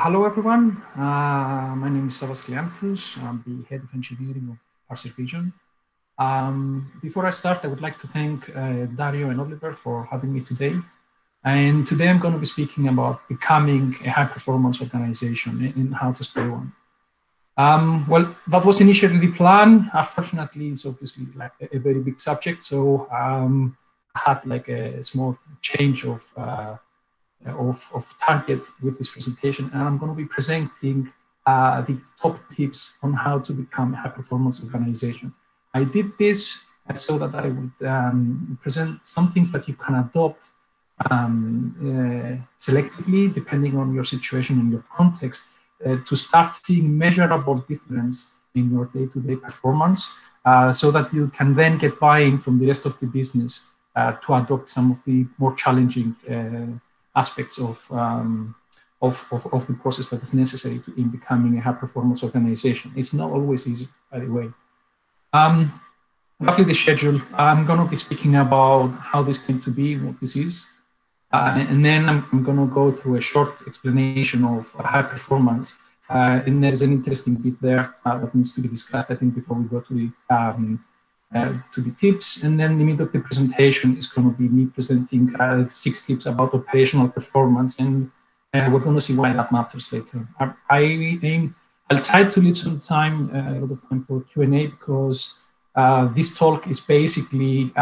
Hello, everyone. Uh, my name is Savvas Kleanthous. I'm the head of engineering of Parcel Vision. Um, before I start, I would like to thank uh, Dario and Oliver for having me today. And today I'm going to be speaking about becoming a high performance organization and how to stay one. Um, well, that was initially the plan. Unfortunately, it's obviously like a, a very big subject. So um, I had like a small change of, uh, of, of target with this presentation. And I'm going to be presenting uh, the top tips on how to become a high performance organization. I did this so that I would um, present some things that you can adopt um, uh, selectively, depending on your situation and your context, uh, to start seeing measurable difference in your day-to-day performance uh, so that you can then get buy-in from the rest of the business uh, to adopt some of the more challenging uh, aspects of, um, of, of, of, the process that is necessary to, in becoming a high-performance organization. It's not always easy, by the way. Um, roughly the schedule, I'm going to be speaking about how this came to be, what this is, uh, and then I'm, I'm going to go through a short explanation of high performance. Uh, and there's an interesting bit there uh, that needs to be discussed, I think, before we go to the um, uh, to the tips. And then the middle of the presentation is going to be me presenting uh, six tips about operational performance, and uh, we're going to see why that matters later. I, I aim, I'll try to leave some time, a lot of time for Q&A because this talk is basically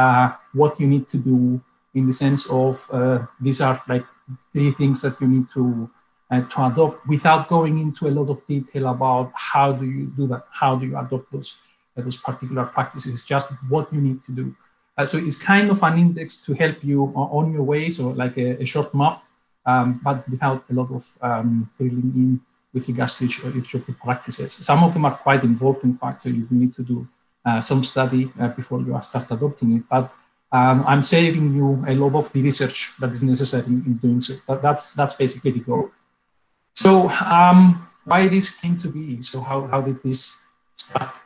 what you need to do in the sense of uh, these are like three things that you need to uh, to adopt without going into a lot of detail about how do you do that, how do you adopt those uh, those particular practices, just what you need to do. Uh, so it's kind of an index to help you on your way, so like a, a short map, um, but without a lot of um, drilling in with regards to each, each, of the practices. Some of them are quite involved, in fact, so you need to do uh, some study uh, before you start adopting it. But um, I'm saving you a lot of the research that is necessary in, doing so. That, that's that's basically the goal. So um, why this came to be? So how, how did this start?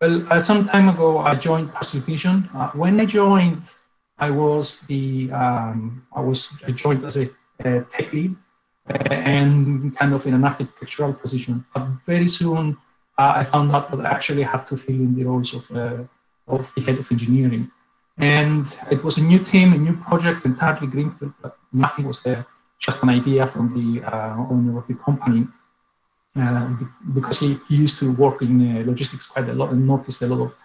Well, uh, some time ago, I joined Parcel Vision. Uh, when I joined, I was the um, I was I joined as a, a tech lead uh, and kind of in an architectural position. But very soon, uh, I found out that I actually had to fill in the roles of uh, of the head of engineering. And it was a new team, a new project, entirely greenfield, but nothing was there, just an idea from the owner of the company. Uh, because he, he, used to work in uh, logistics quite a lot and noticed a lot of,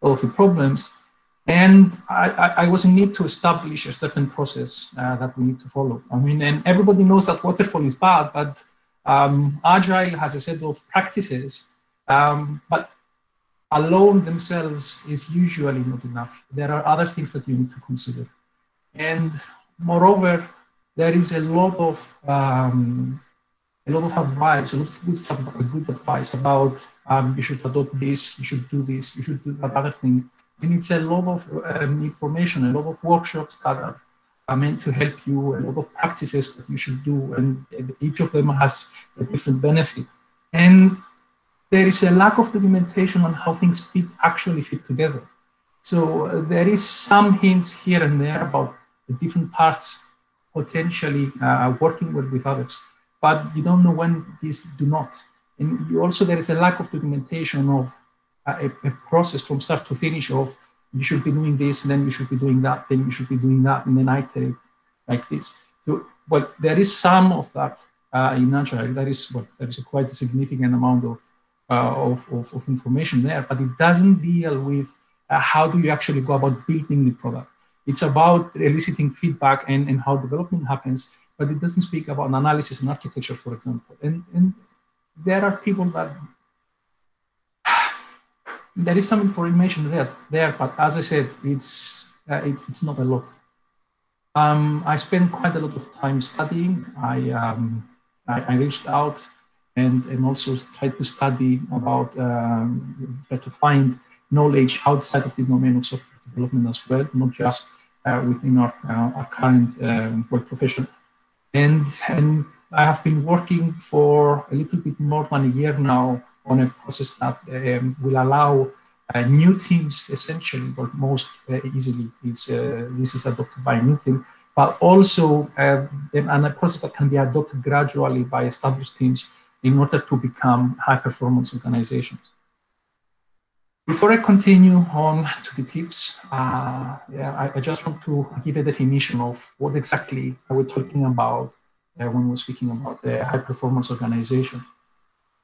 a lot of the problems. And I, I, I, was in need to establish a certain process uh, that we need to follow. I mean, and everybody knows that waterfall is bad, but um, Agile has a set of practices. Um, but alone themselves is usually not enough. There are other things that you need to consider. And moreover, there is a lot of um, a lot of advice, a lot of good, good advice about um, you should adopt this, you should do this, you should do that other thing. And it's a lot of um, information, a lot of workshops that are, meant to help you, a lot of practices that you should do, and each of them has a different benefit. And there is a lack of documentation on how things fit, actually fit together. So uh, there is some hints here and there about the different parts potentially uh, working with, with others, but you don't know when these do not. And you also, there is a lack of documentation of uh, a, a, process from start to finish of you should be doing this, and then you should be doing that, then you should be doing that, and then iterate like this. So, well, there is some of that uh, in Agile. There is, well, there is a quite a significant amount of uh, of, of, of, information there, but it doesn't deal with uh, how do you actually go about building the product. It's about eliciting feedback and, and how development happens, but it doesn't speak about analysis and architecture, for example. And, and there are people that there is some information there, there, but as I said, it's uh, it's it's not a lot. Um, I spent quite a lot of time studying. I um, I, I reached out and, and also tried to study about, um, to find knowledge outside of the domain of software development as well, not just uh, within our, uh, our current um, work profession. And, and I have been working for a little bit more than a year now on a process that um, will allow uh, new teams essentially, but most uh, easily is uh, this is adopted by a new team but also uh, and a process that can be adopted gradually by established teams in order to become high performance organizations. Before I continue on to the tips, uh, yeah, I, I, just want to give a definition of what exactly are we talking about uh, when we're speaking about the high performance organization.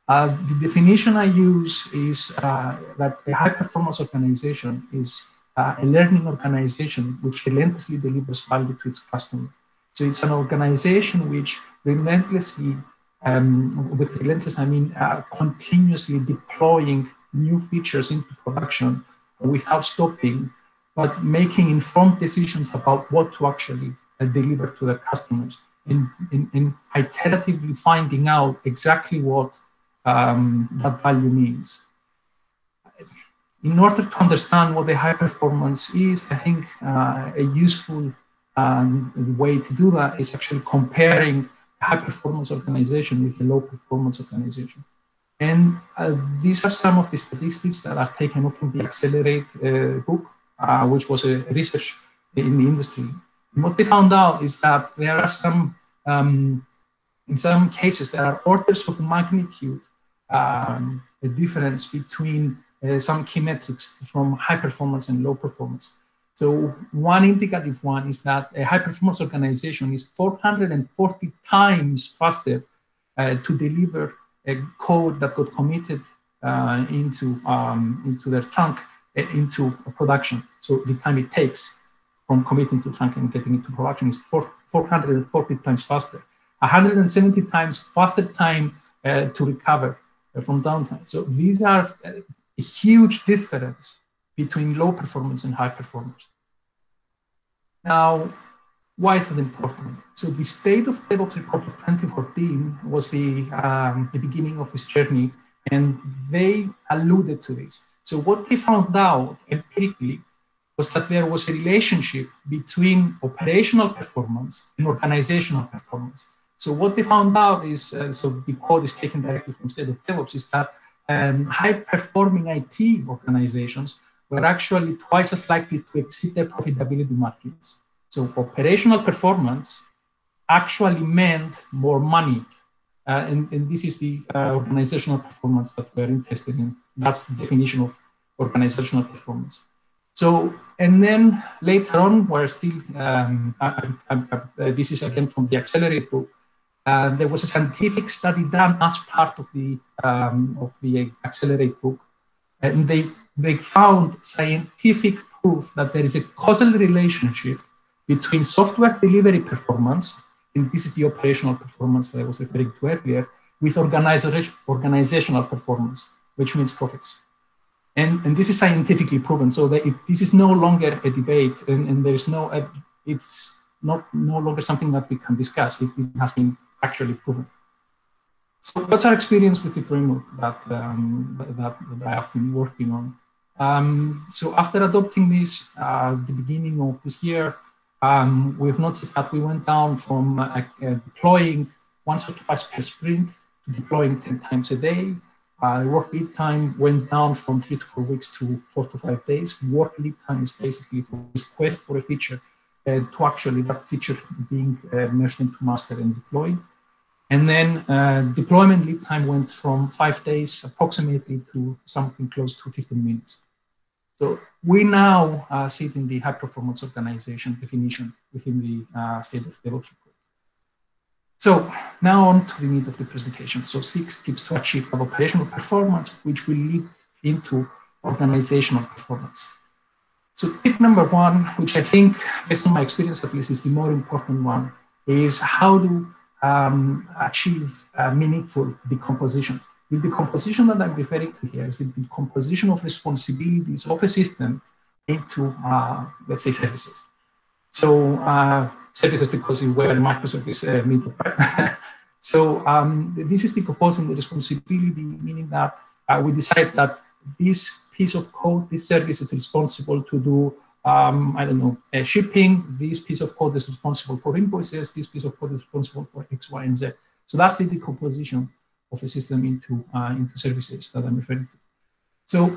Uh, the definition I use is uh, that a high performance organization is uh, a learning organization which relentlessly delivers value to its customer. So it's an organization which relentlessly, um, with relentless, I mean uh, continuously deploying new features into production without stopping, but making informed decisions about what to actually uh, deliver to the customers and, iteratively finding out exactly what um, that value means. In order to understand what the high performance is, I think uh, a useful um, way to do that is actually comparing high performance organization with a low performance organization. And uh, these are some of the statistics that are taken from the Accelerate uh, book, uh, which was a research in the industry. And what they found out is that there are some, um, in some cases, there are orders of magnitude um, a difference between uh, some key metrics from high performance and low performance. So one indicative one is that a high performance organization is 440 times faster uh, to deliver a code that got committed uh, into, um, into their trunk uh, into production. So the time it takes from committing to trunk and getting into production is four, 440 times faster. 170 times faster time uh, to recover uh, from downtime. So these are uh, a huge difference between low performance and high performance. Now, why is that important? So the state of DevOps report of 2014 was the, um, the beginning of this journey, and they alluded to this. So what they found out empirically was that there was a relationship between operational performance and organizational performance. So what they found out is, uh, so the quote is taken directly from State of DevOps, is that um, high-performing IT organizations were actually twice as likely to exceed their profitability margins. So operational performance actually meant more money. Uh, and, and, this is the uh, organizational performance that we're interested in. That's the definition of organizational performance. So, and then later on, we're still, um, I, I, I, this is again from the Accelerate book, uh, there was a scientific study done as part of the, um, of the Accelerate book, and they, they found scientific proof that there is a causal relationship between software delivery performance, and this is the operational performance that I was referring to earlier, with organizational performance, which means profits. And, and this is scientifically proven. So that it, this is no longer a debate, and, and there is no, uh, it's not no longer something that we can discuss. It, it, has been actually proven. So what's our experience with the framework that, um, that, that, I have been working on? Um, so after adopting this, uh, the beginning of this year, um, we've noticed that we went down from uh, uh, deploying once or twice per sprint to deploying 10 times a day. Uh, work lead time went down from three to four weeks to four to five days. Work lead time is basically for request for a feature uh, to actually that feature being uh, merged into master and deployed. And then uh, deployment lead time went from five days approximately to something close to 15 minutes. So we now uh, sit in the high performance organization definition within the uh, state of DevOps report. So now on to the meat of the presentation. So six tips to achieve operational performance, which will lead into organizational performance. So tip number one, which I think, based on my experience at least, is the more important one, is how to um, achieve meaningful decomposition. The decomposition that I'm referring to here is the decomposition of responsibilities of a system into, uh, let's say, services. So uh, services because where Microsoft is uh, middle, right? so um, this is decomposing the responsibility, meaning that uh, we decide that this piece of code, this service is responsible to do, um, I don't know, uh, shipping. This piece of code is responsible for invoices. This piece of code is responsible for X, Y, and Z. So that's the decomposition of a system into, uh, into services that I'm referring to. So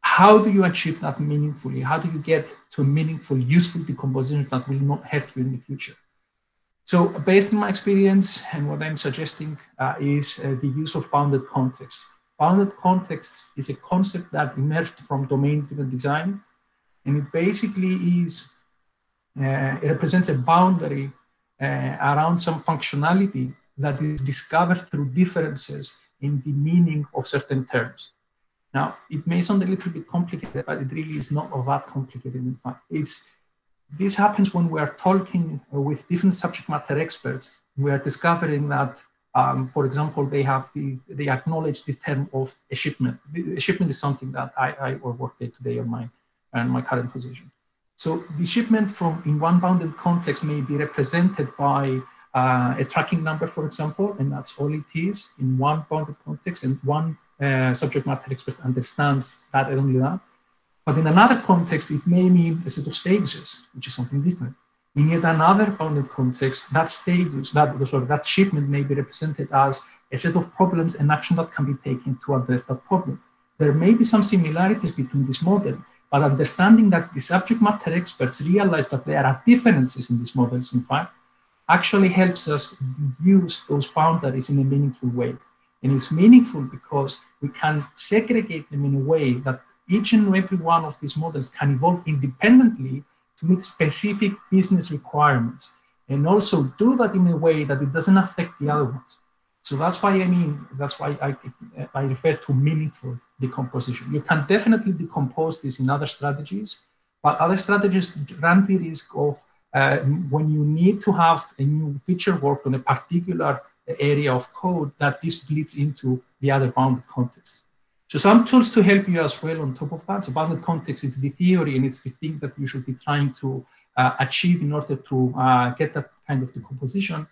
how do you achieve that meaningfully? How do you get to a meaningful, useful decomposition that will not hurt you in the future? So based on my experience and what I'm suggesting uh, is uh, the use of bounded context. Bounded context is a concept that emerged from domain-driven design, and it basically is, uh, it represents a boundary uh, around some functionality that is discovered through differences in the meaning of certain terms. Now, it may sound a little bit complicated, but it really is not that complicated. In fact, it's this happens when we are talking with different subject matter experts. We are discovering that, um, for example, they have the they acknowledge the term of a shipment. A shipment is something that I, I work day to day on my and my current position. So the shipment from in one bounded context may be represented by uh, a tracking number, for example, and that's all it is in one bounded context, and one uh, subject matter expert understands that and only that. But in another context, it may mean a set of stages, which is something different. In yet another bounded context, that status, that sorry, that shipment may be represented as a set of problems and action that can be taken to address that problem. There may be some similarities between this model, but understanding that the subject matter experts realize that there are differences in these models, in fact, actually helps us use those boundaries in a meaningful way. And it's meaningful because we can segregate them in a way that each and every one of these models can evolve independently to meet specific business requirements and also do that in a way that it doesn't affect the other ones. So that's why I mean, that's why I, I refer to meaningful decomposition. You can definitely decompose this in other strategies, but other strategies run the risk of uh, when you need to have a new feature worked on a particular area of code that this bleeds into the other bounded context. So some tools to help you as well on top of that. So bounded context is the theory and it's the thing that you should be trying to uh, achieve in order to uh, get that kind of decomposition.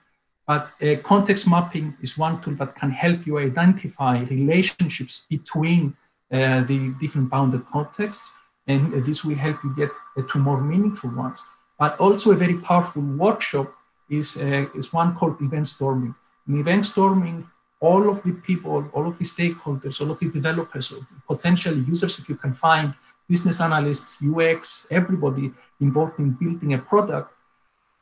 But uh, context mapping is one tool that can help you identify relationships between uh, the different bounded contexts. And this will help you get to more meaningful ones. But also a very powerful workshop is, uh, is one called event storming. In event storming, all of the people, all of the stakeholders, all of the developers, potential users, if you can find business analysts, UX, everybody involved in building a product,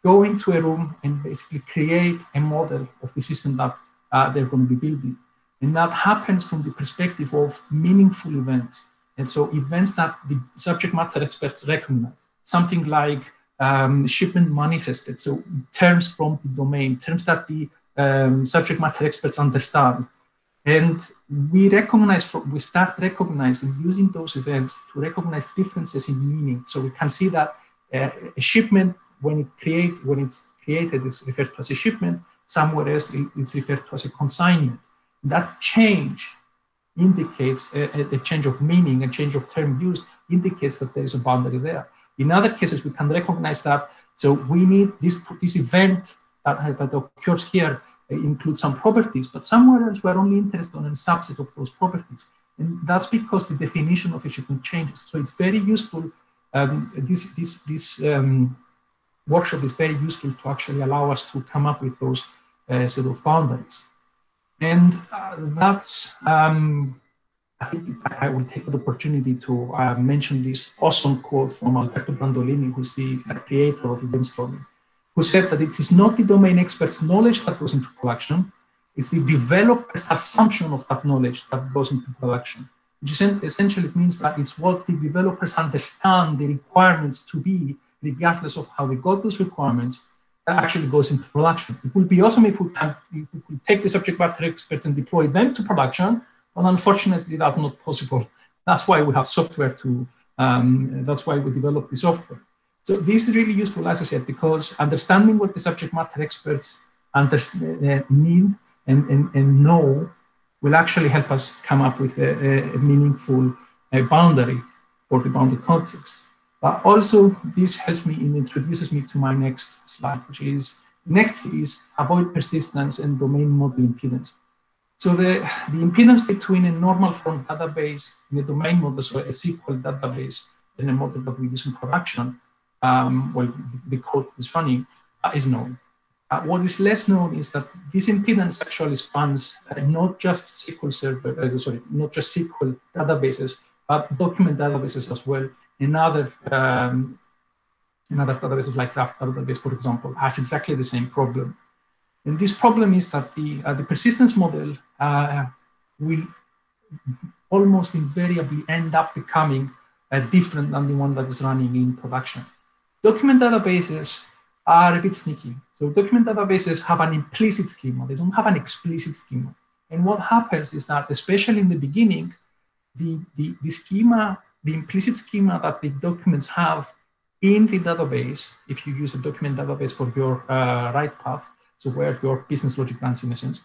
go into a room and basically create a model of the system that uh, they're going to be building. And that happens from the perspective of meaningful events. And so events that the subject matter experts recognize, something like um, shipment manifested, so terms from the domain, terms that the um, subject matter experts understand. And we recognize, we start recognizing using those events to recognize differences in meaning. So we can see that uh, a shipment, when it creates, when it's created, is referred to as a shipment. Somewhere else, it's referred to as a consignment. That change indicates a, a change of meaning, a change of term used indicates that there is a boundary there. In other cases, we can recognize that. So we need this, this event that, that occurs here uh, includes some properties, but somewhere else we're only interested in a subset of those properties. And that's because the definition of a shipment changes. So it's very useful. Um, this this, this um, workshop is very useful to actually allow us to come up with those uh, sort of boundaries. And uh, that's, um, I think I will take the opportunity to uh, mention this awesome quote from Alberto Brandolini, who's the creator of event storming who said that it is not the domain expert's knowledge that goes into production, it's the developer's assumption of that knowledge that goes into production. Which is essentially means that it's what the developers understand the requirements to be, regardless of how they got those requirements, that actually goes into production. It would be awesome if we, can, if we could take the subject matter experts and deploy them to production, but unfortunately that's not possible. That's why we have software to, um, that's why we develop the software. So this is really useful, as I said, because understanding what the subject matter experts understand, need and, and, and know will actually help us come up with a, a meaningful boundary for the bounded context. But also this helps me and introduces me to my next slide, which is next is avoid persistence and domain model impedance. So the, the impedance between a normal form database and a domain model, so a SQL database and a model that we use in production um, well, the code is running uh, is known. Uh, what is less known is that this impedance actually spans uh, not just SQL server, uh, sorry, not just SQL databases, but document databases as well. Another um, another databases like Graph database, for example, has exactly the same problem. And this problem is that the uh, the persistence model uh, will almost invariably end up becoming uh, different than the one that is running in production. Document databases are a bit sneaky. So document databases have an implicit schema. They don't have an explicit schema. And what happens is that, especially in the beginning, the, the, the schema, the implicit schema that the documents have in the database, if you use a document database for your uh, write path, so where your business logic runs in a sense?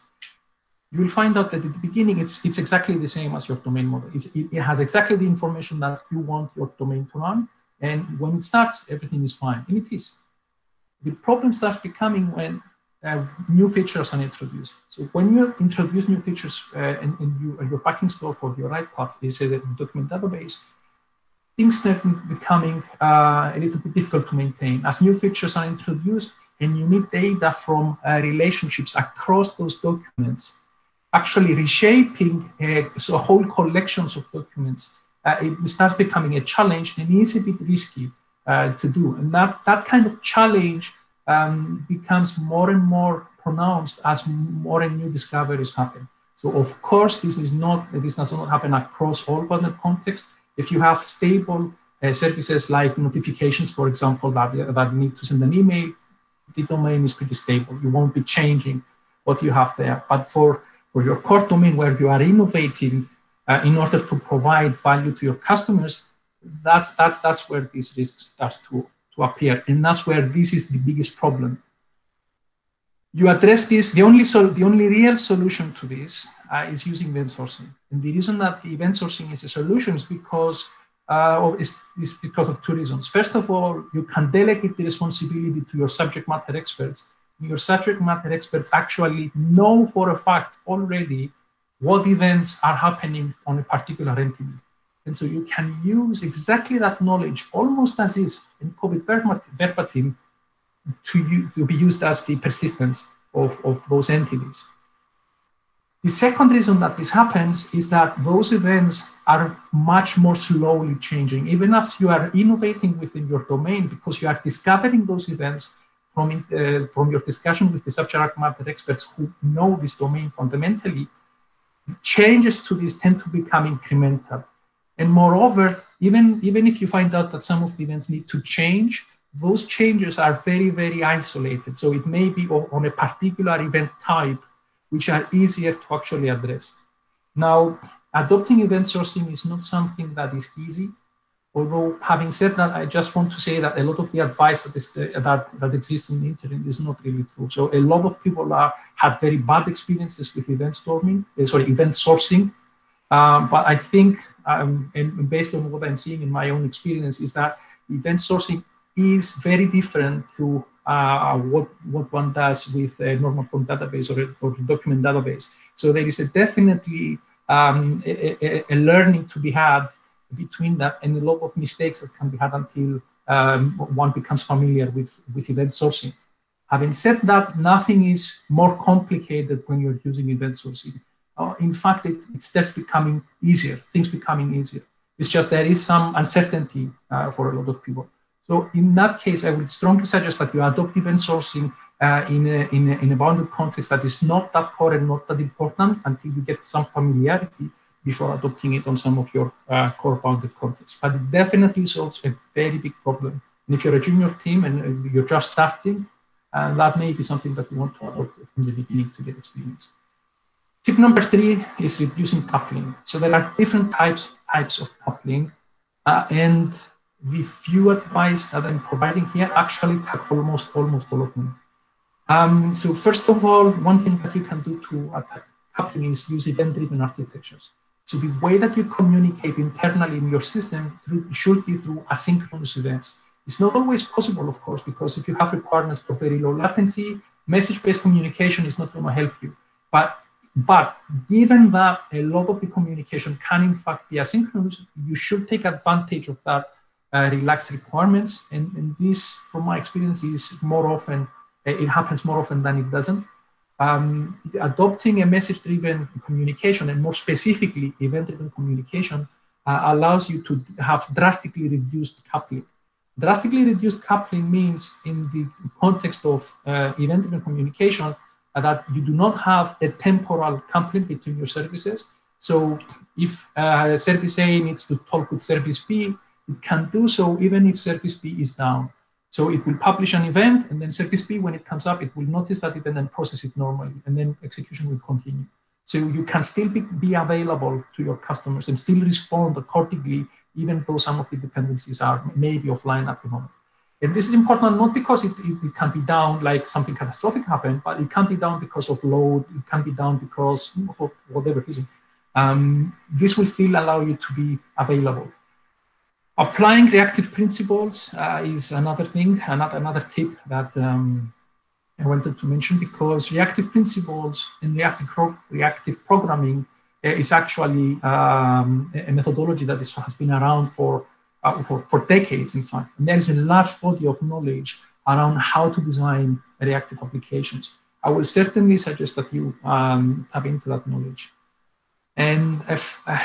you will find out that at the beginning, it's, it's exactly the same as your domain model. It, it has exactly the information that you want your domain to run. And when it starts, everything is fine. And it is. The problem starts becoming when uh, new features are introduced. So when you introduce new features uh, and, and you, your backing store for your write path is a document database, things start becoming uh, a little bit difficult to maintain. As new features are introduced and you need data from uh, relationships across those documents, actually reshaping uh, so whole collections of documents, uh, it starts becoming a challenge and is a bit risky uh, to do. And that, that kind of challenge um, becomes more and more pronounced as more and new discoveries happen. So of course, this is not, this does not happen across all bounded contexts. If you have stable uh, services like notifications, for example, that, that need to send an email, the domain is pretty stable. You won't be changing what you have there. But for for your core domain where you are innovating uh, in order to provide value to your customers, that's that's that's where this risk starts to, to appear. And that's where this is the biggest problem. You address this, the only so the only real solution to this uh, is using event sourcing. And the reason that the event sourcing is a solution is because uh, is, is because of two reasons. First of all, you can delegate the responsibility to your subject matter experts your subject matter experts actually know for a fact already what events are happening on a particular entity. And so you can use exactly that knowledge almost as is in COVID verbatim to, to be used as the persistence of, of those entities. The second reason that this happens is that those events are much more slowly changing. Even as you are innovating within your domain, because you are discovering those events from, uh, from your discussion with the subject matter experts who know this domain fundamentally, changes to this tend to become incremental. And moreover, even, even if you find out that some of the events need to change, those changes are very, very isolated. So it may be on a particular event type, which are easier to actually address. Now, adopting event sourcing is not something that is easy. Although having said that, I just want to say that a lot of the advice that, is that, that exists in the internet is not really true. So a lot of people are, have very bad experiences with event storming, uh, sorry, event sourcing. Um, but I think, um, and based on what I'm seeing in my own experience, is that event sourcing is very different to what, what one does with a normal form database or a, or document database. So there is a definitely um, a, a, a learning to be had between that and a lot of mistakes that can be had until um, one becomes familiar with, with event sourcing. Having said that, nothing is more complicated when you're using event sourcing. Uh, in fact, it, it, starts becoming easier, things becoming easier. It's just there is some uncertainty uh, for a lot of people. So in that case, I would strongly suggest that you adopt event sourcing uh, in, a, in, a, in a bounded context that is not that core and not that important until you get some familiarity before adopting it on some of your uh, core bounded contexts. But it definitely solves a very big problem. And if you're a junior team and you're just starting, uh, that may be something that you want to adopt from the beginning to get experience. Tip number three is reducing coupling. So there are different types types of coupling, uh, and the few advice that I'm providing here actually tackle almost almost all of them. Um, so first of all, one thing that you can do to attack coupling is use event-driven architectures. So the way that you communicate internally in your system through, should be through asynchronous events. It's not always possible, of course, because if you have requirements for very low latency, message-based communication is not going to help you. But but given that a lot of the communication can in fact be asynchronous, you should take advantage of that uh, relaxed requirements. And, and, this, from my experience, is more often, it happens more often than it doesn't um, adopting a message-driven communication and more specifically event-driven communication uh, allows you to have drastically reduced coupling. Drastically reduced coupling means in the context of uh, event-driven communication uh, that you do not have a temporal coupling between your services. So if uh, service A needs to talk with service B, it can do so even if service B is down. So it will publish an event and then service B, when it comes up, it will notice that event and then process it normally and then execution will continue. So you can still be, be available to your customers and still respond accordingly, even though some of the dependencies are maybe offline at the moment. And this is important not because it, it, it, can be down like something catastrophic happened, but it can be down because of load, it can be down because for whatever reason. Um, this will still allow you to be available. Applying reactive principles uh, is another thing, another, another tip that um, I wanted to mention because reactive principles and reactive, pro reactive programming uh, is actually um, a methodology that is, has been around for, uh, for, for, decades, in fact. And there is a large body of knowledge around how to design reactive applications. I will certainly suggest that you um, tap into that knowledge. And if, uh,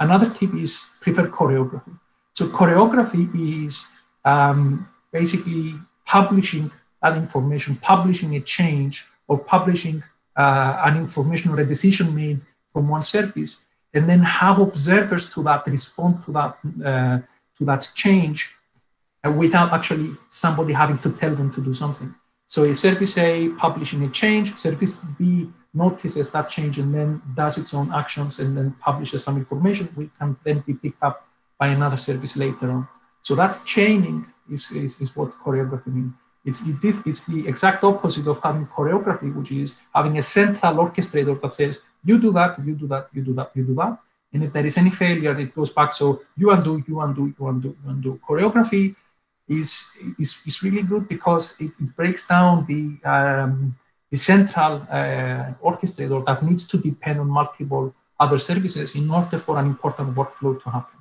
another tip is prefer choreography. So choreography is um, basically publishing that information, publishing a change or publishing uh, an information or a decision made from one service, and then have observers to that respond to that uh, to that change uh, without actually somebody having to tell them to do something. So a service A publishing a change, service B notices that change and then does its own actions and then publishes some information, which can then be picked up by another service later on. So that chaining is, is, is what choreography means. It's the, it's the exact opposite of having choreography, which is having a central orchestrator that says, you do that, you do that, you do that, you do that. And if there is any failure, it goes back. So you undo, you undo, you undo, you undo. Choreography is, is, is really good because it, it breaks down the, um, the central uh, orchestrator that needs to depend on multiple other services in order for an important workflow to happen.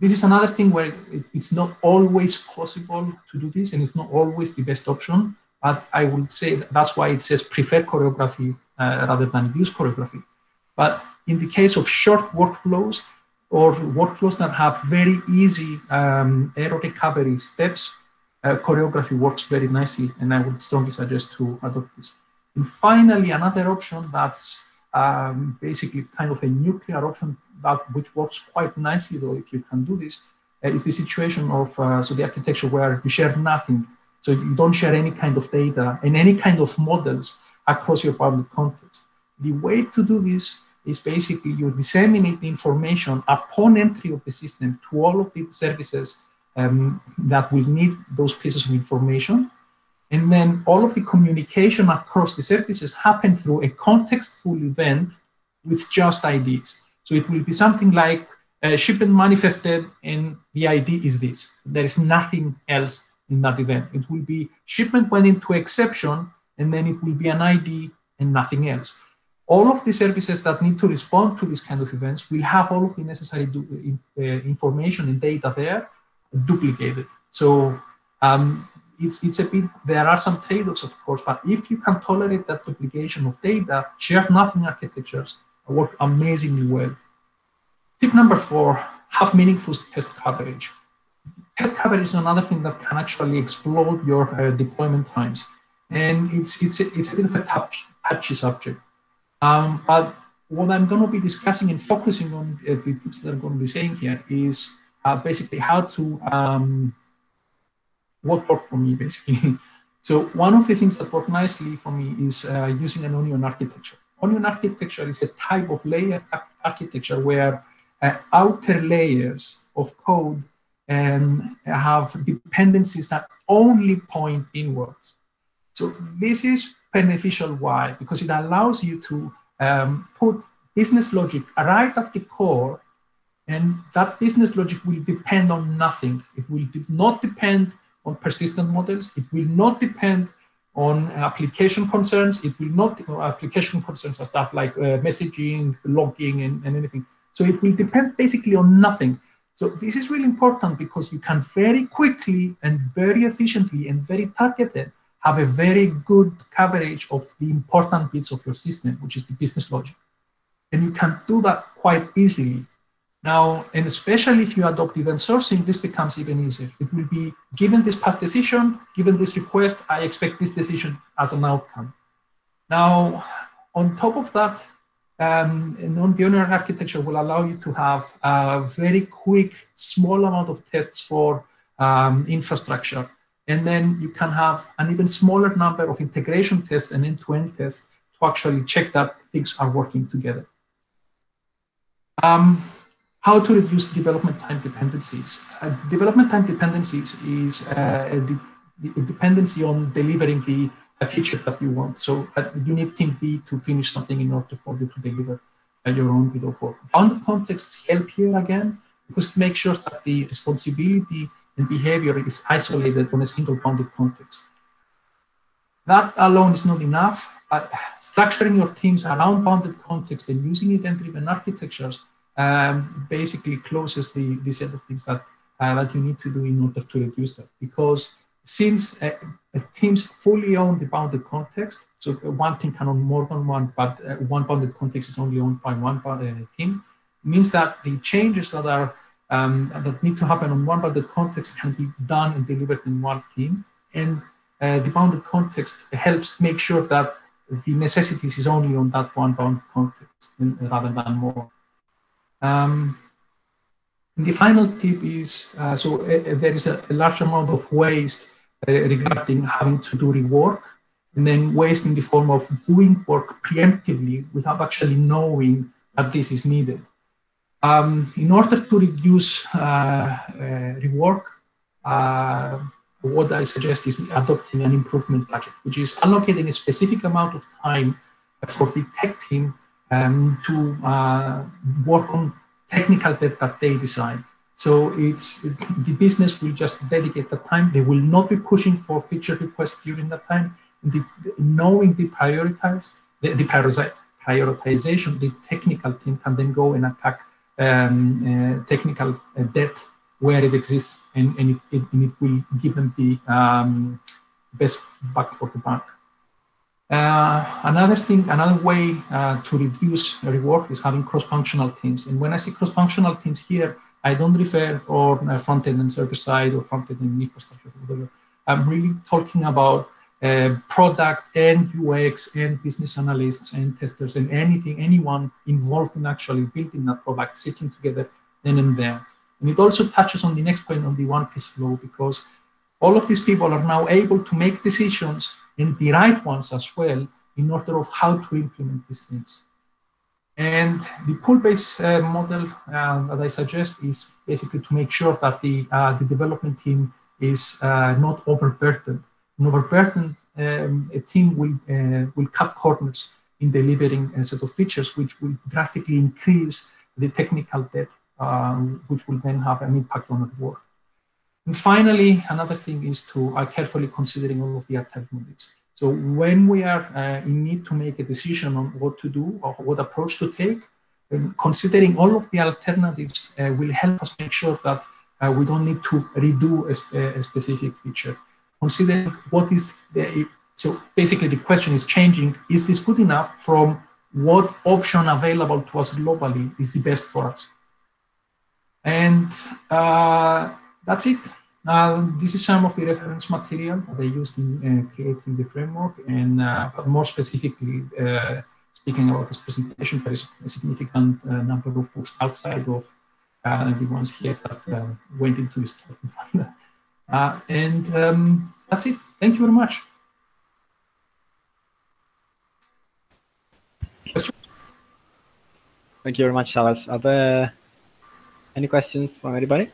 This is another thing where it, it's not always possible to do this and it's not always the best option, but I would say that that's why it says prefer choreography uh, rather than use choreography. But in the case of short workflows or workflows that have very easy um, error recovery steps, uh, choreography works very nicely, and I would strongly suggest to adopt this. And finally, another option that's um, basically kind of a nuclear option that which works quite nicely though if you can do this uh, is the situation of uh, so the architecture where you share nothing. So you don't share any kind of data and any kind of models across your public context. The way to do this is basically you disseminate the information upon entry of the system to all of the services um, that will need those pieces of information. And then all of the communication across the services happen through a contextful event with just IDs. So it will be something like uh, shipment manifested and the ID is this. There is nothing else in that event. It will be shipment went into exception and then it will be an ID and nothing else. All of the services that need to respond to these kind of events will have all of the necessary uh, information and data there duplicated. So um, it's, it's a bit, there are some trade-offs, of course, but if you can tolerate that duplication of data, shared nothing architectures work amazingly well. Tip number four, have meaningful test coverage. Test coverage is another thing that can actually explode your uh, deployment times. And it's, it's, a, it's a bit of a touch, touchy subject. Um, but what I'm going to be discussing and focusing on uh, the tips that I'm going to be saying here is uh, basically how to um, what worked for me basically. so one of the things that worked nicely for me is uh, using an onion architecture. Onion architecture is a type of layer architecture where uh, outer layers of code um, have dependencies that only point inwards. So this is beneficial. Why? Because it allows you to um, put business logic right at the core, and that business logic will depend on nothing. It will not depend on persistent models. It will not depend on application concerns. It will not, application concerns are stuff like uh, messaging, logging, and, and anything. So it will depend basically on nothing. So this is really important because you can very quickly and very efficiently and very targeted have a very good coverage of the important bits of your system, which is the business logic. And you can do that quite easily Now, and especially if you adopt event sourcing, this becomes even easier. It will be given this past decision, given this request, I expect this decision as an outcome. Now, on top of that, um, non-linear architecture will allow you to have a very quick, small amount of tests for um, infrastructure. And then you can have an even smaller number of integration tests and end-to-end -end tests to actually check that things are working together. Um, how to reduce development time dependencies. Uh, development time dependencies is uh, a, de a, dependency on delivering the feature that you want. So uh, you need team B to finish something in order for you to deliver uh, your own bit of work. Bounded contexts help here again because it makes sure that the responsibility and behavior is isolated on a single bounded context. That alone is not enough. structuring your teams around bounded context and using event-driven architectures um, basically closes the, the set of things that, uh, that you need to do in order to reduce that. Because since uh, teams fully own the bounded context, so one team can own more than one, but uh, one bounded context is only owned by one uh, team, means that the changes that are um, that need to happen on one bounded context can be done and delivered in one team. And uh, the bounded context helps make sure that the necessities is only on that one bounded context rather than more. Um, the final tip is, uh, so uh, there is a, a, large amount of waste uh, regarding having to do rework, and then waste in the form of doing work preemptively without actually knowing that this is needed. Um, in order to reduce uh, uh, rework, uh, what I suggest is adopting an improvement budget, which is allocating a specific amount of time for team um, to uh, work on technical debt that they design. So it's the business will just dedicate the time. They will not be pushing for feature requests during that time. The, knowing the prioritize, the, the prioritization, the technical team can then go and attack um, uh, technical uh, debt where it exists, and, and, it, it, and, it, will give them the um, best buck for the buck. Uh, another thing, another way uh, to reduce rework is having cross-functional teams. And when I say cross-functional teams here, I don't refer on uh, front-end and server side or front-end and infrastructure. Whatever. I'm really talking about uh, product and UX and business analysts and testers and anything, anyone involved in actually building that product, sitting together then and there. And it also touches on the next point on the one-piece flow because all of these people are now able to make decisions and the right ones as well in order of how to implement these things. And the pool-based uh, model uh, that I suggest is basically to make sure that the, uh, the development team is uh, not overburdened. An overburdened um, a team will, uh, will cut corners in delivering a set of features, which will drastically increase the technical debt, um, which will then have an impact on the work. And finally, another thing is to uh, carefully considering all of the alternatives. So when we are uh, in need to make a decision on what to do or what approach to take, considering all of the alternatives uh, will help us make sure that uh, we don't need to redo a, a, specific feature. Considering what is the, so basically the question is changing, is this good enough from what option available to us globally is the best for us? And uh, that's it. Uh, this is some of the reference material they used in uh, creating the framework, and uh, more specifically, uh, speaking about this presentation, there is a significant uh, number of books outside of uh, the ones here that went into this and um, that's it. Thank you very much. Thank you very much, Charles. Are there any questions from anybody?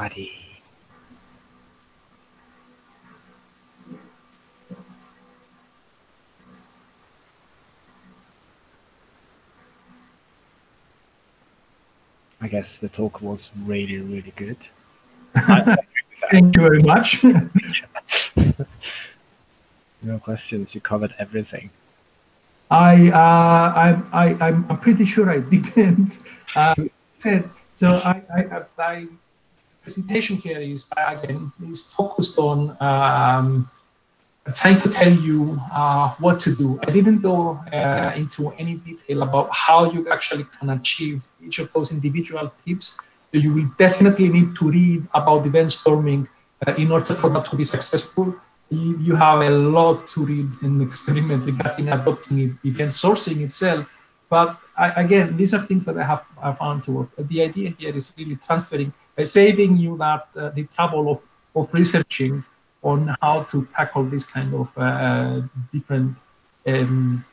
Anybody. I guess the talk was really, really good. Thank you very much. No questions. You covered everything. I, uh, I, I, I'm pretty sure I didn't. Uh, said so. I, I, I, presentation here is again is focused on um, trying to tell you uh, what to do. I didn't go uh, into any detail about how you actually can achieve each of those individual tips. So you will definitely need to read about event storming uh, in order for that to be successful you, have a lot to read and experiment regarding adopting event sourcing itself. But I, again, these are things that I have I found to work. The idea here is really transferring, saving you that uh, the trouble of, of researching on how to tackle this kind of uh, different um,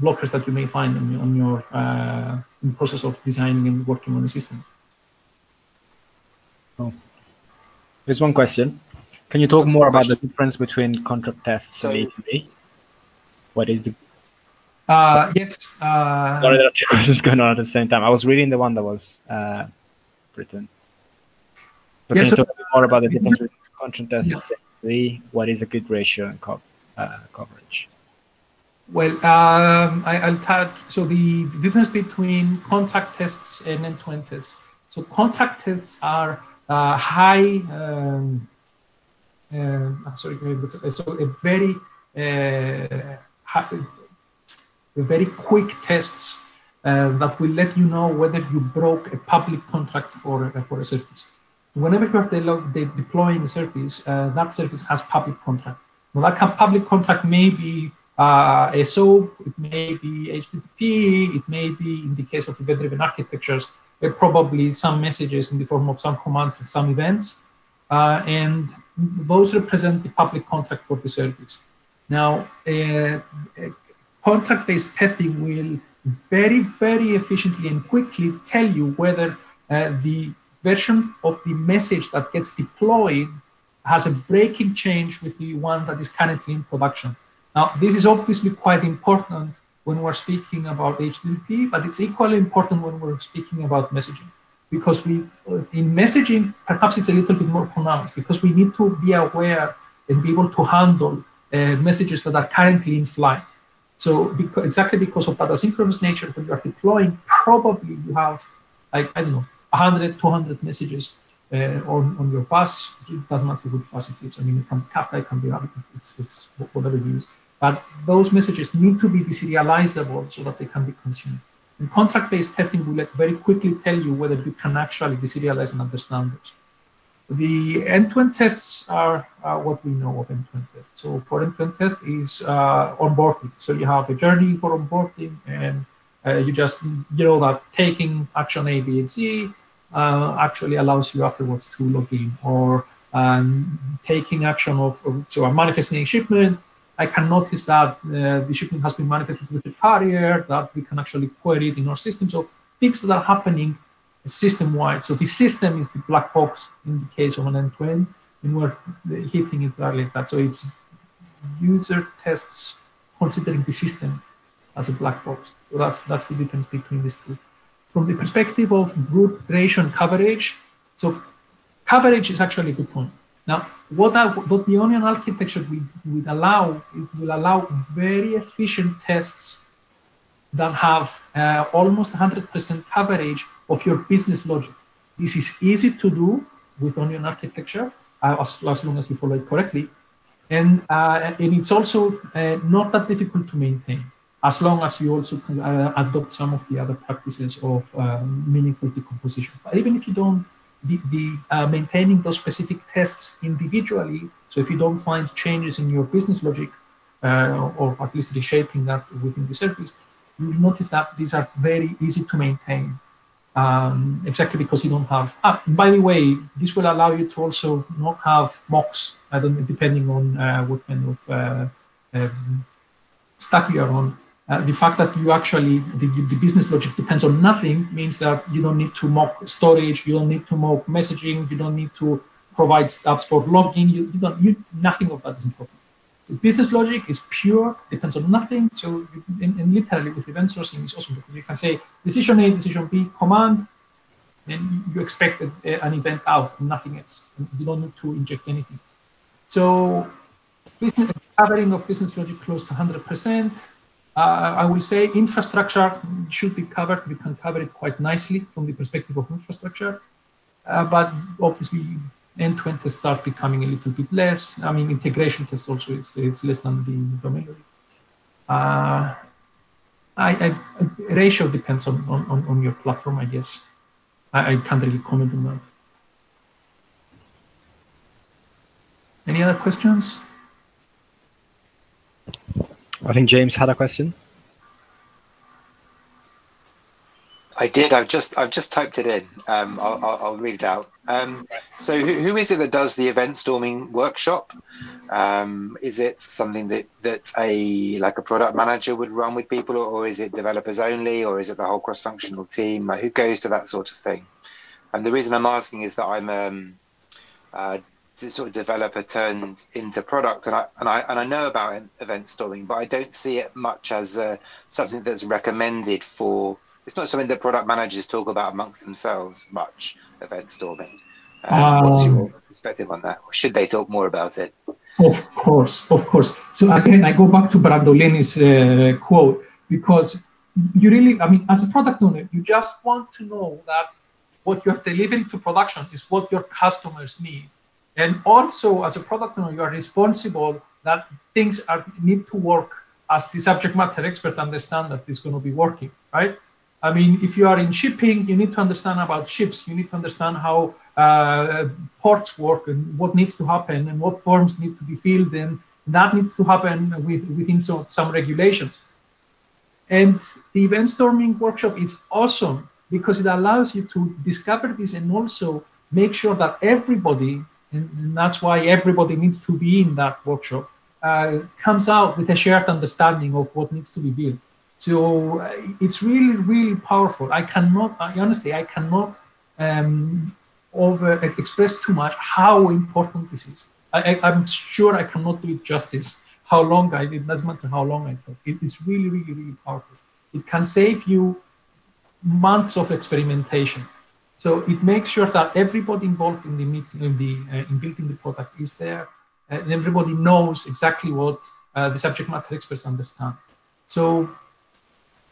blockers that you may find on, on your uh, process of designing and working on a system. Oh. There's one question. Can you talk more about the difference between contract tests so, and ATV? What is the uh, yes. Uh, Sorry, there are two questions going on at the same time. I was reading the one that was uh, written. So can you talk more about the difference between contract tests yeah. and ATV? What is a good ratio and co uh, coverage? Well, um, I, will tell. So the, the, difference between contract tests and end-to-end tests. So contract tests are uh, high. Um, uh, sorry, so a very uh, very quick tests uh, that will let you know whether you broke a public contract for, uh, for a service. Whenever you're de deploying a service, uh, that service has public contract. Now that public contract may be uh, SOAP, it may be HTTP, it may be, in the case of event-driven architectures, probably some messages in the form of some commands and some events. Uh, and those represent the public contract for the service. Now, uh, contract-based testing will very, very efficiently and quickly tell you whether uh, the version of the message that gets deployed has a breaking change with the one that is currently in production. Now, this is obviously quite important when we're speaking about HTTP, but it's equally important when we're speaking about messaging because we in messaging perhaps it's a little bit more pronounced because we need to be aware and be able to handle uh, messages that are currently in flight. So because, exactly because of that asynchronous nature, when you are deploying, probably you have like I don't know 100, 200 messages uh, on, on your bus. It doesn't matter which bus it is. I mean, it can Kafka, it can be Rabbit, it's, it's whatever you use. But those messages need to be deserializable so that they can be consumed. And contract-based testing will very quickly tell you whether you can actually deserialize and understand it. The end-to-end tests are what we know of end-to-end tests. So for end-to-end test is uh, onboarding. So you have a journey for onboarding and uh, you just, you know that taking action A, B, and C uh, actually allows you afterwards to log in or um, taking action of, so I'm manifesting a shipment, I can notice that uh, the shipment has been manifested with a carrier, that we can actually query it in our system. So things that are happening system-wide. So the system is the black box in the case of an end-to-end, and we're hitting it like that. So it's user tests considering the system as a black box. So that's that's the difference between these two. From the perspective of root ratio and coverage, so coverage is actually a good point. Now, what, I, what the onion architecture will allow, it will allow very efficient tests that have uh, almost 100% coverage of your business logic. This is easy to do with onion architecture, uh, as, as long as you follow it correctly. And, uh, and it's also uh, not that difficult to maintain, as long as you also uh, adopt some of the other practices of um, meaningful decomposition. But even if you don't be, be uh, maintaining those specific tests individually. So if you don't find changes in your business logic, uh, or at least reshaping that within the service, you will notice that these are very easy to maintain. Um, exactly because you don't have. Ah, by the way, this will allow you to also not have mocks. I don't depending on uh, what kind of uh, um, stack you are on. Uh, the fact that you actually, the, the, business logic depends on nothing means that you don't need to mock storage, you don't need to mock messaging, you don't need to provide steps for logging you, you don't, you, nothing of that is important. The business logic is pure, depends on nothing. So, you, and, and, literally with event sourcing is awesome because you can say decision A, decision B, command, and you expect an event out, nothing else. You don't need to inject anything. So, business, covering of business logic close to 100%. Uh, I will say infrastructure should be covered. We can cover it quite nicely from the perspective of infrastructure. Uh, but obviously, end-to-end tests start becoming a little bit less. I mean, integration tests also, it's, it's less than the domain. Uh, I, I, ratio depends on, on, on your platform, I guess. I, I can't really comment on that. Any other questions? I think James had a question. I did. I've just I've just typed it in. Um, I'll, I'll, I'll, read it out. Um, so who, who is it that does the event storming workshop? Um, is it something that that a like a product manager would run with people, or, is it developers only, or is it the whole cross functional team? Like, who goes to that sort of thing? And the reason I'm asking is that I'm um, uh, sort of developer turned into product, and I and I and I know about event storming, but I don't see it much as uh, something that's recommended for it's not something that product managers talk about amongst themselves much. Event storming. Um, um, what's your perspective on that? Should they talk more about it? Of course, of course. So again, I go back to Brandolini's uh, quote because you really, I mean, as a product owner, you just want to know that what you're delivering to production is what your customers need. And also, as a product owner, you are responsible that things are need to work as the subject matter experts understand that it's going to be working, right? I mean, if you are in shipping, you need to understand about ships. You need to understand how uh, ports work and what needs to happen and what forms need to be filled in. That needs to happen with, within some, some regulations. And the event storming workshop is awesome because it allows you to discover this and also make sure that everybody, and, and that's why everybody needs to be in that workshop, uh, comes out with a shared understanding of what needs to be built. So uh, it's really, really powerful. I cannot, I, honestly, I cannot um, over express too much how important this is. I, am sure I cannot do it justice. How long I, it doesn't matter how long I talk. It, it's really, really, really powerful. It can save you months of experimentation. So it makes sure that everybody involved in the meeting, in the uh, in building the product, is there, and everybody knows exactly what uh, the subject matter experts understand. So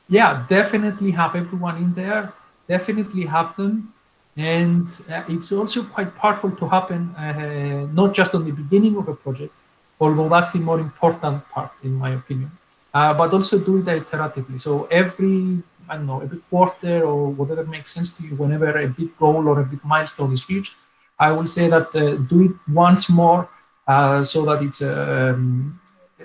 yeah, definitely have everyone in there. Definitely have them. And uh, it's also quite powerful to happen uh, not just on the beginning of a project, although that's the more important part, in my opinion, uh, but also do it iteratively. So every, I don't know, every quarter or whatever makes sense to you, whenever a big goal or a big milestone is reached, I will say that uh, do it once more uh, so that it's um,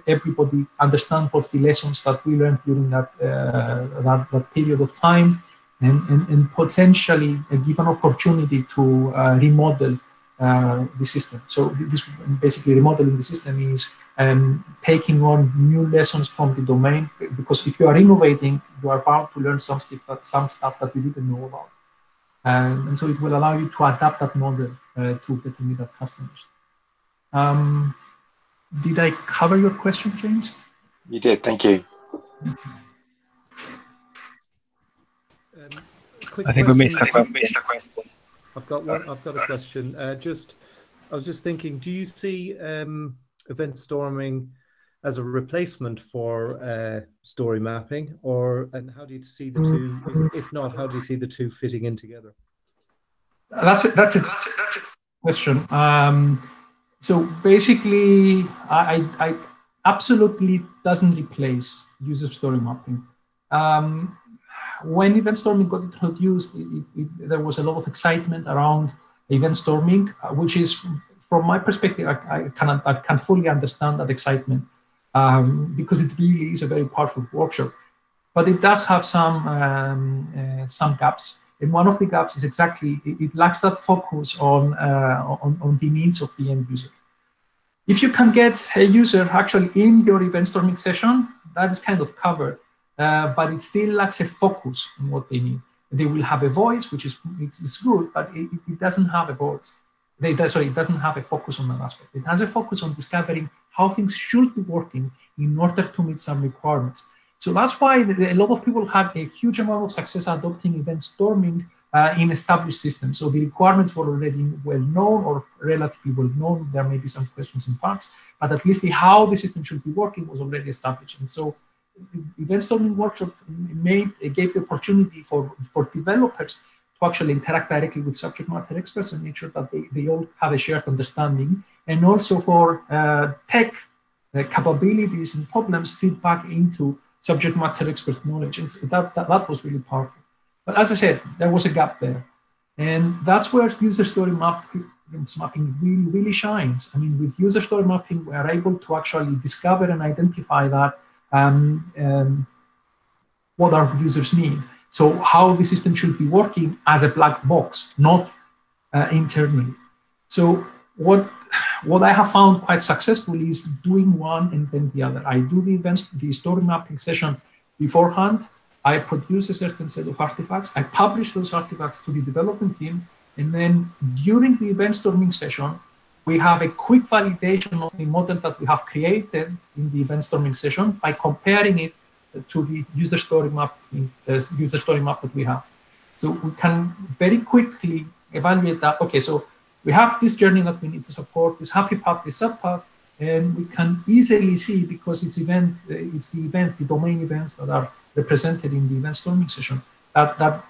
everybody understand what's the lessons that we learned during that, uh, that, that, period of time and, and, and potentially give an opportunity to uh, remodel uh, the system. So this basically remodeling the system is um, taking on new lessons from the domain because if you are innovating, you are bound to learn some stuff that, some stuff that you didn't know about. and so it will allow you to adapt that model uh, to better meet our customers. Um, did I cover your question, James? You did. Thank you. Um, I think question. we missed a question. I've got one. I've got a question. Uh, just, I was just thinking. Do you see um, event storming as a replacement for uh, story mapping, or and how do you see the two? If, if, not, how do you see the two fitting in together? That's a, that's a, that's a, question. Um, so basically, I, I, absolutely doesn't replace user story mapping. Um, when event storming got introduced, it, it, there was a lot of excitement around event storming, uh, which is, from my perspective, I, I, can, I can fully understand that excitement um, because it really is a very powerful workshop. But it does have some um, uh, some gaps. And one of the gaps is exactly it, it lacks that focus on, uh, on, on the needs of the end user. If you can get a user actually in your event storming session, that is kind of covered, uh, but it still lacks a focus on what they need. They will have a voice, which is it's good, but it, it doesn't have a voice. They, sorry, it doesn't have a focus on that aspect. It has a focus on discovering how things should be working in order to meet some requirements. So that's why a lot of people had a huge amount of success adopting event storming uh, in established systems. So the requirements were already well known or relatively well known. There may be some questions in parts, but at least the how the system should be working was already established. And so event storming workshop made gave the opportunity for, for developers to actually interact directly with subject matter experts and make sure that they, they all have a shared understanding and also for uh, tech uh, capabilities and problems feedback into subject matter expert knowledge. And that, that, that was really powerful. But as I said, there was a gap there. And that's where user story mapping really, really shines. I mean, with user story mapping, we are able to actually discover and identify that um, um, what our users need. So how the system should be working as a black box, not uh, internally. So what what I have found quite successful is doing one and then the other. I do the events, the story mapping session beforehand. I produce a certain set of artifacts. I publish those artifacts to the development team. And then during the event storming session, we have a quick validation of the model that we have created in the event storming session by comparing it to the user story map, the user story map that we have. So we can very quickly evaluate that. Okay, so we have this journey that we need to support, this happy path, this sad path, and we can easily see because it's event, uh, it's the events, the domain events that are represented in the event storming session, that, that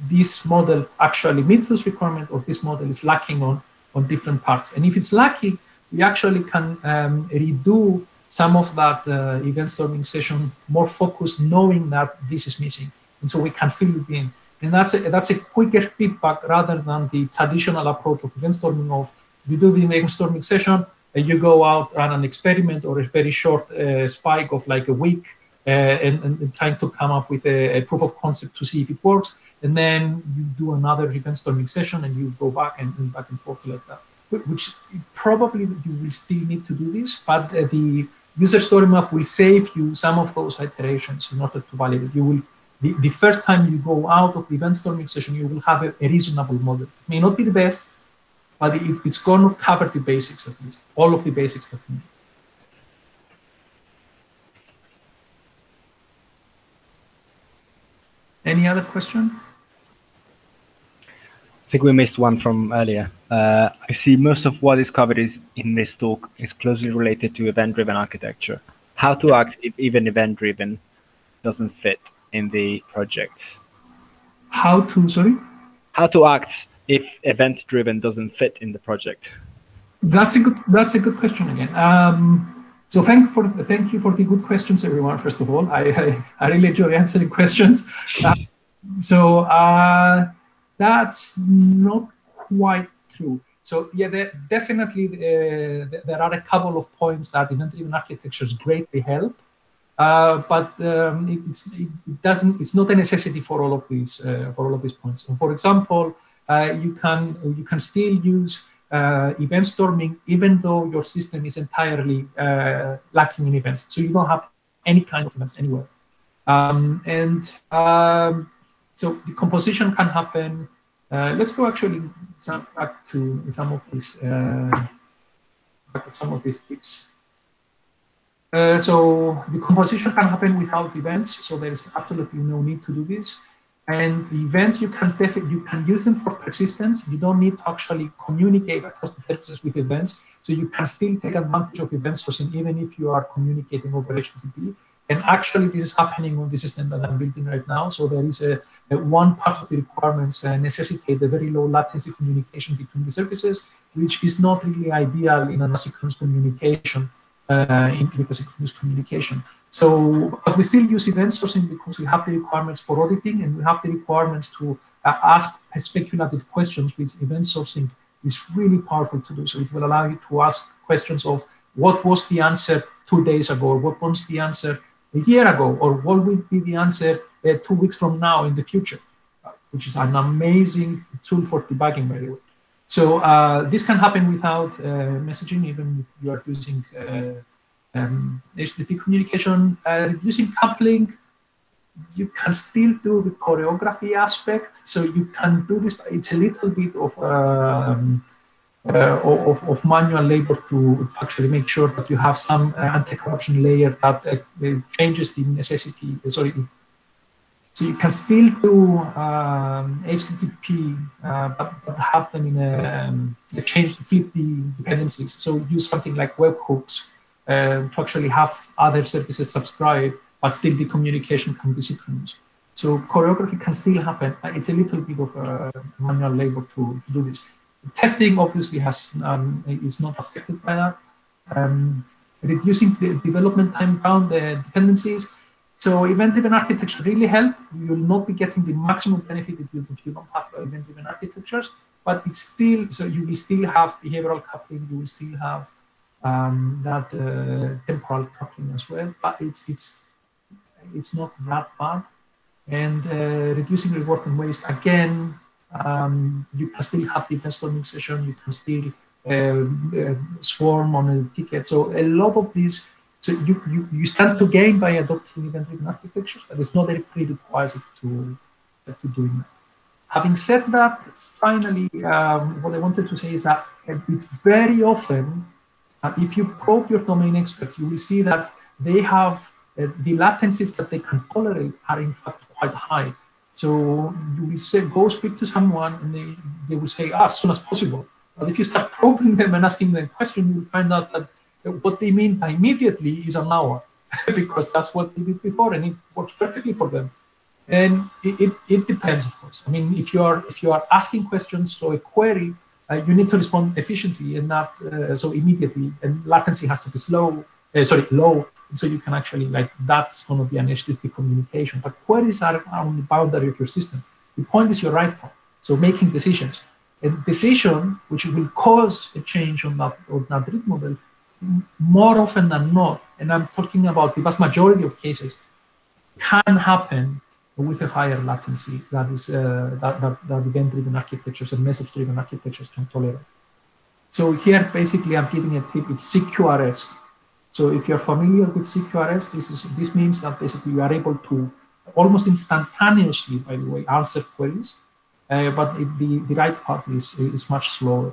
this model actually meets this requirement or this model is lacking on, on different parts. And if it's lucky, we actually can um, redo some of that uh, event storming session more focused, knowing that this is missing. And so we can fill it in. And that's a, that's a quicker feedback rather than the traditional approach of event storming of you do the event storming session, and you go out, run an experiment or a very short uh, spike of like a week uh, and, and, trying to come up with a, a, proof of concept to see if it works. And then you do another event storming session and you go back and, and back and forth like that, which probably you will still need to do this, but the user story map will save you some of those iterations in order to validate. You will the, the first time you go out of the event storming session, you will have a, a reasonable model. It may not be the best, but it, it's going to cover the basics at least, all of the basics that you need. Any other question? I think we missed one from earlier. Uh, I see most of what is covered is in this talk is closely related to event-driven architecture. How to act if even event-driven doesn't fit in the project? How to, sorry? How to act if event driven doesn't fit in the project? That's a good, that's a good question again. Um, so thank for thank you for the good questions, everyone. First of all, I I, I really enjoy answering questions. Uh, so uh, that's not quite true. So yeah, there, definitely uh, there are a couple of points that event-driven architectures greatly help. Uh, but um, it, it, doesn't. It's not a necessity for all of these uh, for all of these points. So for example, uh, you can you can still use uh, event storming even though your system is entirely lacking in events. So you don't have any kind of events anywhere. Um, and um, so the composition can happen. let's go actually some, back to some of these some of these tips. Uh, so the composition can happen without events, so there is absolutely no need to do this. And the events you can you can use them for persistence. You don't need to actually communicate across the services with events, so you can still take advantage of event sourcing even if you are communicating over HTTP. And actually, this is happening on the system that I'm building right now. So there is a, a one part of the requirements uh, necessitate a very low latency communication between the services, which is not really ideal in an asynchronous communication uh, in, asynchronous communication. So, but we still use event sourcing because we have the requirements for auditing and we have the requirements to uh, ask speculative questions with event sourcing is really powerful to do. So it will allow you to ask questions of what was the answer two days ago, what was the answer a year ago, or what will be the answer uh, two weeks from now in the future, uh, which is an amazing tool for debugging, by the way. So uh, this can happen without uh, messaging, even if you are using um, HTTP communication. Using coupling, you can still do the choreography aspect. So you can do this, but it's a little bit of um, uh, of, of, manual labor to actually make sure that you have some uh, anti-corruption layer that uh, changes the necessity, sorry, So you can still do um, HTTP, uh, but, but, have them in a, um, a change, flip the dependencies. So use something like webhooks uh, to actually have other services subscribe, but still the communication can be synchronous. So choreography can still happen. It's a little bit of manual labor to, to do this. Testing obviously has um, is not affected by that. Um, reducing the development time down the dependencies. So event-driven architecture really help. You will not be getting the maximum benefit if you, if you don't have event-driven architectures, but it's still, so you will still have behavioral coupling, you will still have um, that uh, temporal coupling as well, but it's, it's, it's not that bad and uh, reducing rework and waste. Again, um, you can still have the event storming session, you can still uh, swarm on a ticket. So a lot of these, so you, you, you stand to gain by adopting event-driven architectures, but it's not a prerequisite to, to doing that. Having said that, finally, um, what I wanted to say is that it's very often, uh, if you probe your domain experts, you will see that they have uh, the latencies that they can tolerate are in fact quite high. So you will say, go speak to someone and they, they will say as soon as possible. But if you start probing them and asking them questions, you will find out that what they mean by immediately is an hour because that's what they did before and it works perfectly for them. And it, it, it depends, of course. I mean, if you are if you are asking questions to a query, uh, you need to respond efficiently and not uh, so immediately. And latency has to be slow, uh, sorry, low so you can actually like that's going to be an HTTP communication. But queries are on the boundary of your system. The point is your right point. So making decisions. A decision which will cause a change on that on that read model more often than not, and I'm talking about the vast majority of cases, can happen with a higher latency that is uh, that, that, that event-driven architectures and message-driven architectures can tolerate. So here, basically, I'm giving a tip. It's CQRS. So if you're familiar with CQRS, this is this means that basically you are able to almost instantaneously, by the way, answer queries, uh, but it, the, the write path is, is much slower.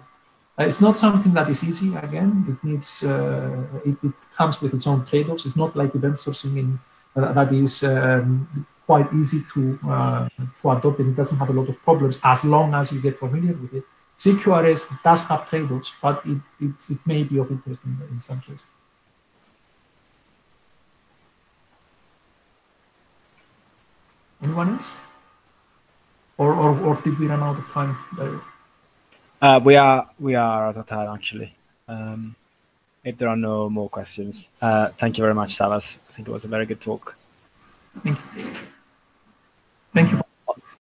Uh, it's not something that is easy. Again, it needs uh, it, it, comes with its own trade-offs. It's not like event sourcing in, uh, that is um, quite easy to uh, to adopt, and it doesn't have a lot of problems as long as you get familiar with it. CQRS does have trade-offs, but it, it, it may be of interest in, in some cases. Anyone else? Or or, or did we run out of time there? Uh, we are we are out of time actually. Um, if there are no more questions, uh, thank you very much, Savvas. I think it was a very good talk. Thank you. Thank you.